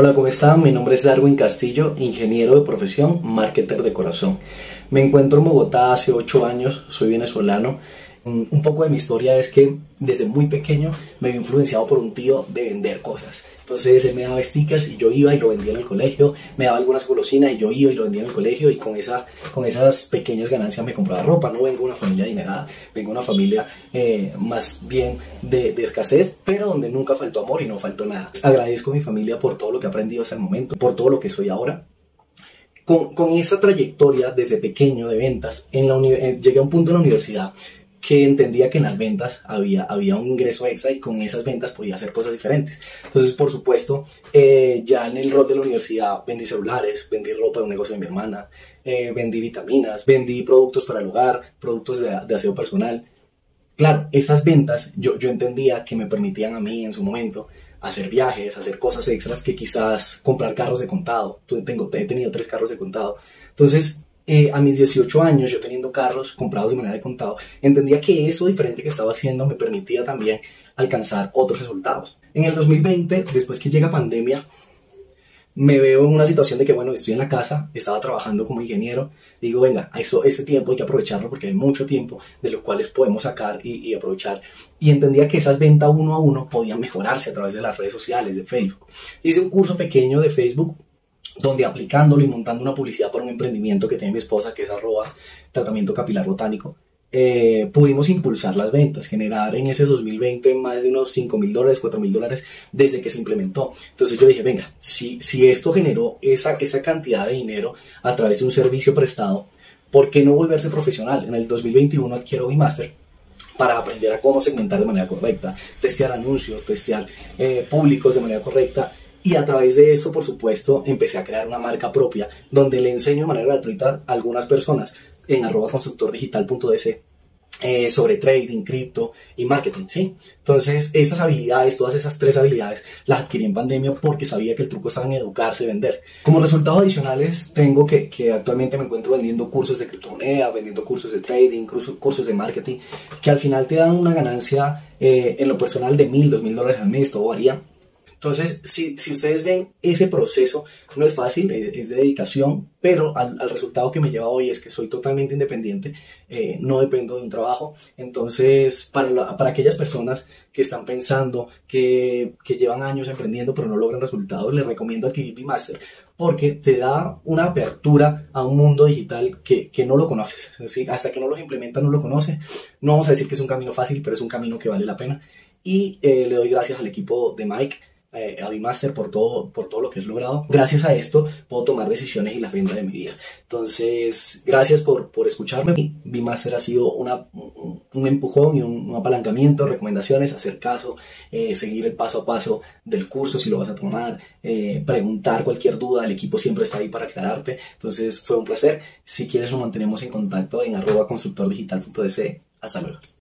Hola, ¿cómo están? Mi nombre es Darwin Castillo, ingeniero de profesión, marketer de corazón. Me encuentro en Bogotá hace 8 años, soy venezolano. Un poco de mi historia es que desde muy pequeño me vi influenciado por un tío de vender cosas. Entonces él me daba stickers y yo iba y lo vendía en el colegio, me daba algunas golosinas y yo iba y lo vendía en el colegio y con, esa, con esas pequeñas ganancias me compraba ropa. No vengo de una familia adinerada, vengo de una familia eh, más bien de, de, escasez, pero donde nunca faltó amor y no faltó nada. Agradezco a mi familia por todo lo que he aprendido hasta el momento, por todo lo que soy ahora. Con, con esa trayectoria desde pequeño de ventas, en la eh, llegué a un punto en la universidad que entendía que en las ventas había, había un ingreso extra y con esas ventas podía hacer cosas diferentes. Entonces, por supuesto, eh, ya en el rol de la universidad vendí celulares, vendí ropa de un negocio de mi hermana, eh, vendí vitaminas, vendí productos para el hogar, productos de, aseo personal. Claro, estas ventas yo, yo entendía que me permitían a mí en su momento hacer viajes, hacer cosas extras que quizás comprar carros de contado. Tengo, he tenido tres carros de contado. Entonces, eh, a mis 18 años, yo teniendo carros comprados de manera de contado, entendía que eso diferente que estaba haciendo me permitía también alcanzar otros resultados. En el 2020, después que llega pandemia, me veo en una situación de que, bueno, estoy en la casa, estaba trabajando como ingeniero, digo, venga, eso, este tiempo hay que aprovecharlo porque hay mucho tiempo de los cuales podemos sacar y, y, aprovechar. Y entendía que esas ventas uno a uno podían mejorarse a través de las redes sociales, de Facebook. Hice un curso pequeño de Facebook donde aplicándolo y montando una publicidad para un emprendimiento que tiene mi esposa, que es arroba tratamiento capilar botánico, eh, pudimos impulsar las ventas, generar en ese 2020 más de unos 5 mil dólares, 4 mil dólares desde que se implementó. Entonces yo dije, venga, si, si esto generó esa, esa cantidad de dinero a través de un servicio prestado, ¿por qué no volverse profesional? En el 2021 adquiero Master para aprender a cómo segmentar de manera correcta, testear anuncios, testear eh, públicos de manera correcta y a través de esto, por supuesto, empecé a crear una marca propia donde le enseño de manera gratuita a algunas personas en arroba constructordigital.es eh, sobre trading, cripto y marketing, ¿sí? Entonces, estas habilidades, todas esas tres habilidades, las adquirí en pandemia porque sabía que el truco estaba en educarse y vender. Como resultados adicionales, tengo que, que actualmente me encuentro vendiendo cursos de criptomonedas, vendiendo cursos de trading, cursos, cursos de marketing, que al final te dan una ganancia eh, en lo personal de mil, dos mil dólares al mes, todo varía entonces, si, si, ustedes ven ese proceso, no es fácil, es, de dedicación, pero al, al, resultado que me lleva hoy es que soy totalmente independiente, eh, no dependo de un trabajo. Entonces, para, la, para aquellas personas que están pensando que, que, llevan años emprendiendo pero no logran resultados, les recomiendo adquirir Bimaster porque te da una apertura a un mundo digital que, que no lo conoces. Es decir, hasta que no lo implementas no lo conoces. No vamos a decir que es un camino fácil, pero es un camino que vale la pena. Y eh, le doy gracias al equipo de Mike eh, a Bimaster por todo, por todo lo que has logrado. Gracias a esto puedo tomar decisiones y las riendas de mi vida. Entonces, gracias por, por escucharme. Bimaster ha sido una, un empujón y un, apalancamiento, recomendaciones, hacer caso, eh, seguir el paso a paso del curso si lo vas a tomar, eh, preguntar cualquier duda, el equipo siempre está ahí para aclararte. Entonces, fue un placer. Si quieres, nos mantenemos en contacto en arroba constructordigital.es. Hasta luego.